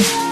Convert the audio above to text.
Bye.